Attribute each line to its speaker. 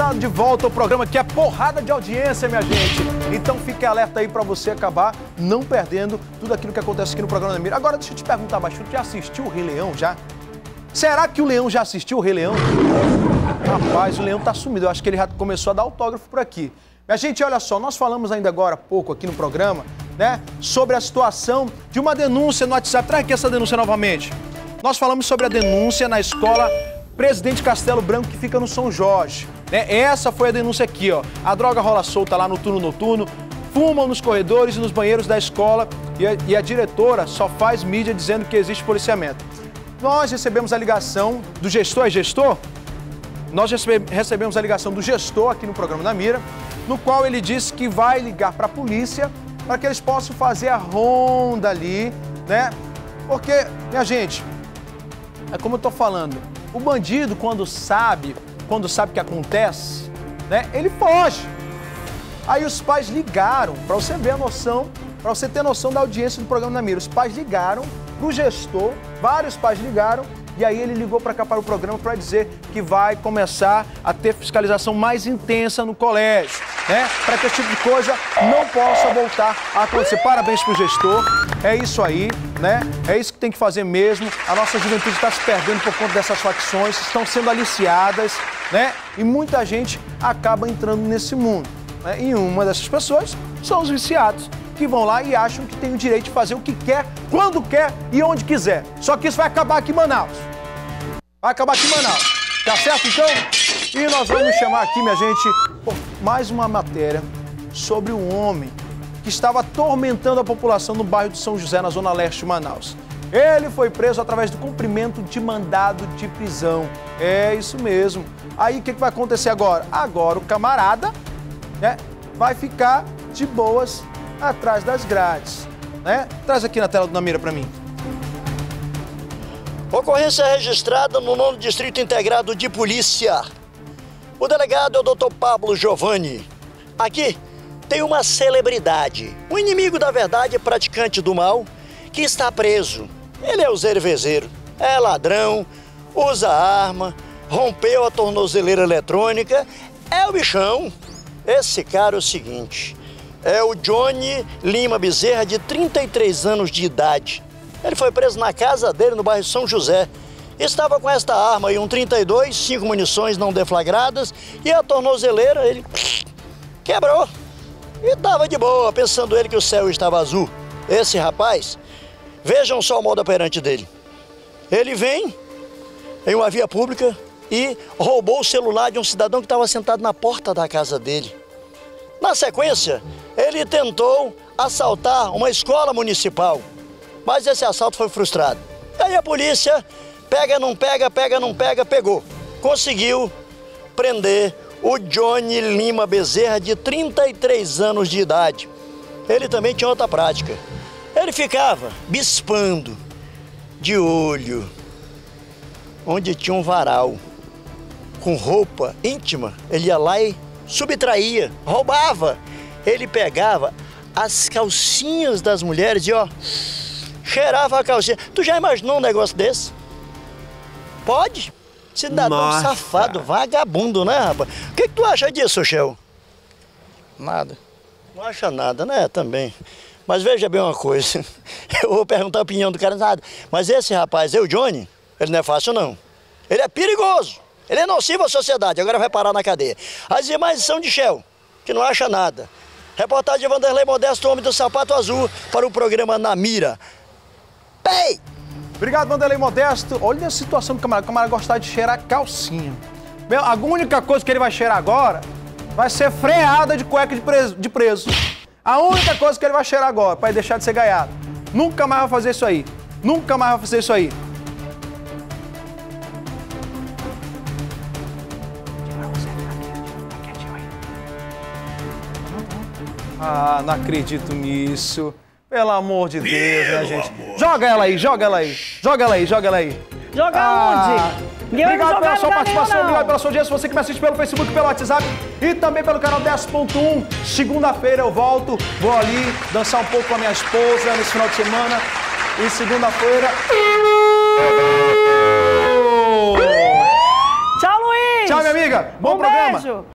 Speaker 1: está de volta ao programa que é porrada de audiência, minha gente. Então fique alerta aí para você acabar não perdendo tudo aquilo que acontece aqui no programa da Mira. Agora deixa eu te perguntar, Baixo, já assistiu o Rei Leão já? Será que o Leão já assistiu o Rei Leão? Rapaz, o Leão tá sumido. Eu acho que ele já começou a dar autógrafo por aqui. Minha gente, olha só, nós falamos ainda agora há pouco aqui no programa, né, sobre a situação de uma denúncia no WhatsApp. Traz aqui essa denúncia novamente. Nós falamos sobre a denúncia na escola Presidente Castelo Branco, que fica no São Jorge. Né? Essa foi a denúncia aqui, ó. A droga rola solta lá no turno noturno, fumam nos corredores e nos banheiros da escola e a, e a diretora só faz mídia dizendo que existe policiamento. Nós recebemos a ligação do gestor, é gestor? Nós recebemos a ligação do gestor aqui no programa da Mira, no qual ele disse que vai ligar para a polícia para que eles possam fazer a ronda ali, né? Porque, minha gente, é como eu estou falando, o bandido, quando sabe, quando sabe o que acontece, né, ele foge. Aí os pais ligaram, para você ver a noção, para você ter noção da audiência do programa da Mira. Os pais ligaram para o gestor, vários pais ligaram, e aí ele ligou para cá para o programa para dizer que vai começar a ter fiscalização mais intensa no colégio, né? Para que esse tipo de coisa não possa voltar a acontecer. Parabéns para o gestor, é isso aí né? É isso que tem que fazer mesmo. A nossa juventude está se perdendo por conta dessas facções, estão sendo aliciadas, né? E muita gente acaba entrando nesse mundo. Né? E uma dessas pessoas são os viciados, que vão lá e acham que tem o direito de fazer o que quer, quando quer e onde quiser. Só que isso vai acabar aqui em Manaus. Vai acabar aqui em Manaus. Tá certo, então? E nós vamos chamar aqui, minha gente, mais uma matéria sobre um homem que estava atormentando a população no bairro de São José, na zona leste de Manaus. Ele foi preso através do cumprimento de mandado de prisão. É isso mesmo. Aí o que, vai acontecer agora? Agora o camarada né, vai ficar de boas atrás das grades. Né? Traz aqui na tela do Namira para mim.
Speaker 2: Ocorrência registrada no nono Distrito Integrado de Polícia. O delegado é o Dr. Pablo Giovanni. Aqui tem uma celebridade, um inimigo da verdade, praticante do mal, que está preso. Ele é o zervezeiro, é ladrão, usa arma, rompeu a tornozeleira eletrônica, é o bichão. Esse cara é o seguinte, é o Johnny Lima Bezerra, de 33 anos de idade. Ele foi preso na casa dele, no bairro São José. Estava com esta arma aí, um 32, cinco munições não deflagradas e a tornozeleira, ele quebrou. E tava de boa, pensando ele que o céu estava azul. Esse rapaz, vejam só o modo operante dele. Ele vem em uma via pública e roubou o celular de um cidadão que estava sentado na porta da casa dele. Na sequência, ele tentou assaltar uma escola municipal, mas esse assalto foi frustrado. Aí a polícia pega, não pega, pega, não pega, pegou. Conseguiu prender o Johnny Lima Bezerra, de 33 anos de idade. Ele também tinha outra prática. Ele ficava bispando de olho onde tinha um varal com roupa íntima. Ele ia lá e subtraía, roubava. Ele pegava as calcinhas das mulheres e ó, cheirava a calcinha. Tu já imaginou um negócio desse? Pode? Cidadão Nossa. safado, vagabundo, né, rapaz? O que, que tu acha disso, Shell?
Speaker 3: Nada.
Speaker 2: Não acha nada, né? Também. Mas veja bem uma coisa. Eu vou perguntar a opinião do cara, nada. Mas esse rapaz, eu, Johnny, ele não é fácil, não. Ele é perigoso. Ele é nocivo à sociedade. Agora vai parar na cadeia. As imagens são de Shell, que não acha nada. Reportagem de Vanderlei Modesto, homem do sapato azul, para o programa Na Mira. Pei!
Speaker 1: Obrigado, Vanderlei Modesto. Olha a situação do camarada. O camarada gostar de cheirar calcinha. Meu, a única coisa que ele vai cheirar agora vai ser freada de cueca de preso. De preso. A única coisa que ele vai cheirar agora, para deixar de ser gaiado. Nunca mais vai fazer isso aí. Nunca mais vai fazer isso aí. Ah, não acredito nisso. Pelo amor de Deus, Pelo né, gente? Joga ela aí, joga ela aí. Joga ela aí, joga ela aí.
Speaker 4: Joga ah,
Speaker 1: onde? Obrigado pela sua participação, obrigado pela sua audiência. Você que me assiste pelo Facebook, pelo WhatsApp e também pelo canal 10.1. Segunda-feira eu volto, vou ali dançar um pouco com a minha esposa nesse final de semana. E segunda-feira.
Speaker 4: Tchau, Luiz!
Speaker 1: Tchau, minha amiga. Bom
Speaker 4: um
Speaker 1: programa.
Speaker 4: beijo.